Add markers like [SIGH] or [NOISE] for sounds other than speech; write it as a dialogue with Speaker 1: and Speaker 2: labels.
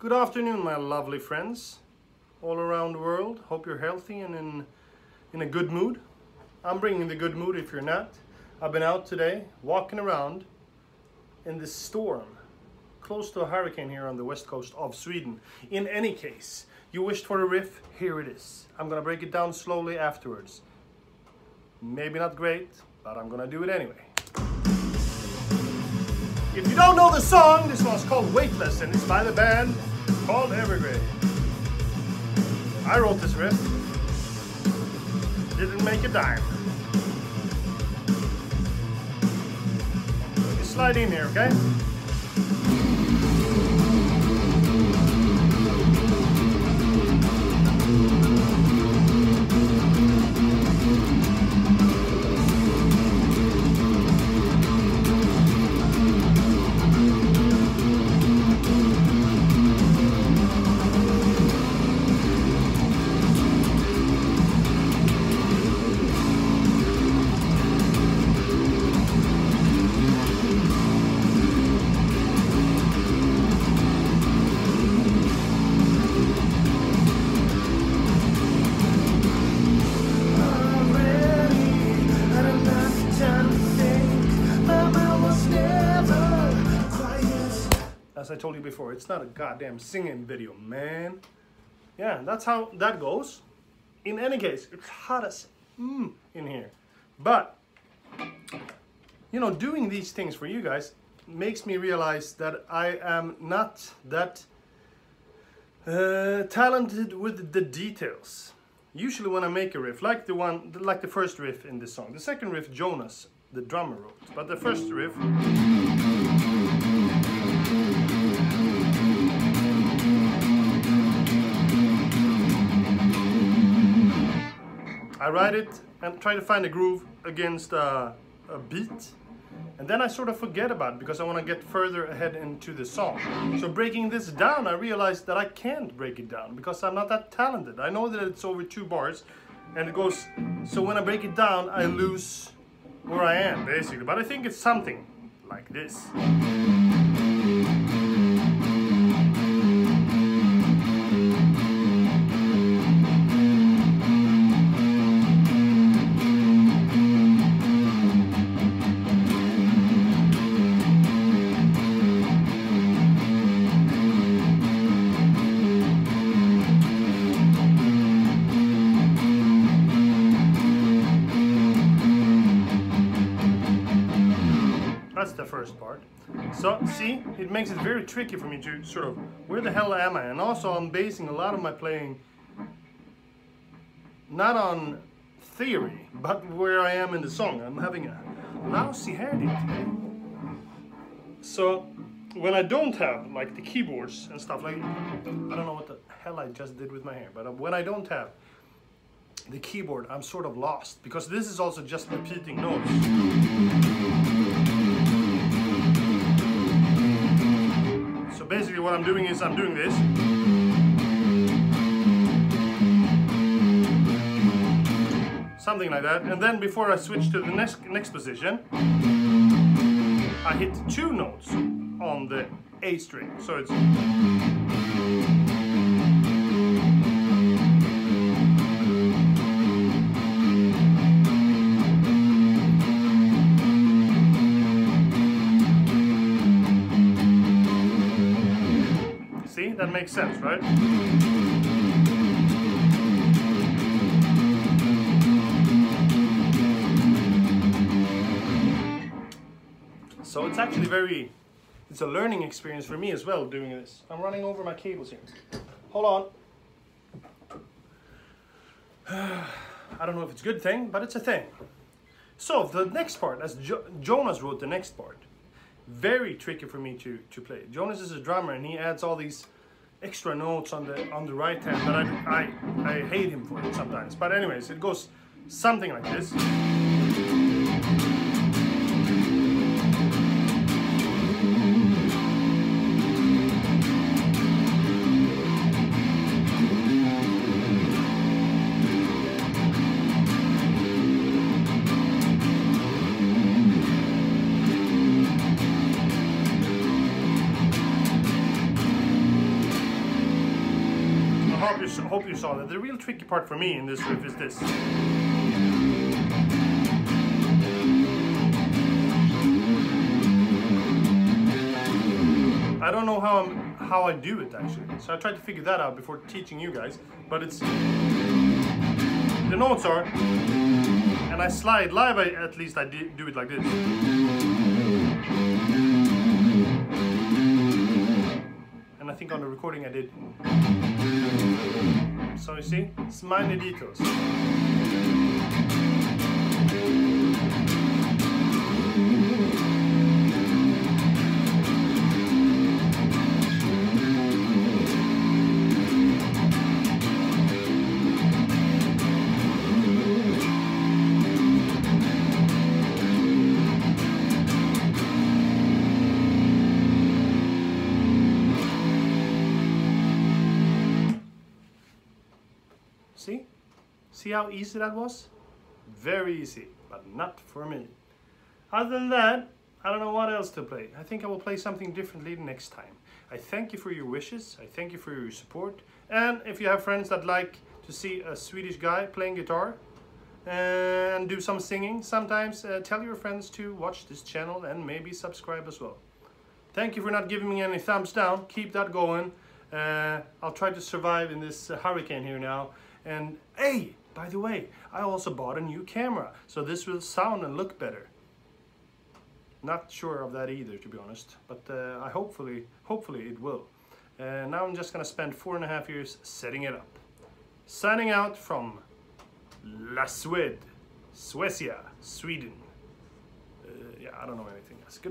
Speaker 1: Good afternoon, my lovely friends all around the world. Hope you're healthy and in, in a good mood. I'm bringing the good mood if you're not. I've been out today walking around in this storm close to a hurricane here on the west coast of Sweden. In any case, you wished for a riff, here it is. I'm gonna break it down slowly afterwards. Maybe not great, but I'm gonna do it anyway. If you don't know the song, this one's called Weightless and it's by the band called Evergrey. I wrote this riff. Didn't make a dime. You slide in here, okay? I told you before, it's not a goddamn singing video, man. Yeah, that's how that goes. In any case, it's hot as mm in here. But, you know, doing these things for you guys makes me realize that I am not that uh, talented with the details. Usually when I make a riff, like the one, like the first riff in this song. The second riff, Jonas, the drummer wrote. But the first riff... I write it and try to find a groove against uh, a beat and then I sort of forget about it because I want to get further ahead into the song. So breaking this down, I realized that I can't break it down because I'm not that talented. I know that it's over two bars and it goes, so when I break it down, I lose where I am basically. But I think it's something like this. The first part. So, see, it makes it very tricky for me to sort of, where the hell am I? And also I'm basing a lot of my playing not on theory, but where I am in the song. I'm having a lousy hairdo today. So, when I don't have, like, the keyboards and stuff, like, I don't know what the hell I just did with my hair, but uh, when I don't have the keyboard, I'm sort of lost, because this is also just repeating notes. Basically what I'm doing is I'm doing this. Something like that. And then before I switch to the next, next position, I hit two notes on the A string. So it's... that makes sense, right? So it's actually very, it's a learning experience for me as well doing this. I'm running over my cables here. Hold on. [SIGHS] I don't know if it's a good thing, but it's a thing. So the next part, as jo Jonas wrote the next part, very tricky for me to, to play. Jonas is a drummer and he adds all these extra notes on the on the right hand but I, I, I hate him for it sometimes. But anyways, it goes something like this. Hope you, hope you saw that. The real tricky part for me in this riff is this. I don't know how I'm how I do it actually. So I tried to figure that out before teaching you guys. But it's the notes are, and I slide live. I, at least I do it like this. And I think on the recording I did. So you see, it's minor details. See how easy that was? Very easy, but not for me. Other than that, I don't know what else to play. I think I will play something differently next time. I thank you for your wishes, I thank you for your support, and if you have friends that like to see a Swedish guy playing guitar and do some singing, sometimes uh, tell your friends to watch this channel and maybe subscribe as well. Thank you for not giving me any thumbs down, keep that going. Uh, I'll try to survive in this uh, hurricane here now. And hey, by the way, I also bought a new camera, so this will sound and look better. Not sure of that either, to be honest, but uh, I hopefully, hopefully it will. Uh, now I'm just gonna spend four and a half years setting it up. Signing out from La Suede, Suecia, Sweden. Uh, yeah, I don't know anything else. Goodbye.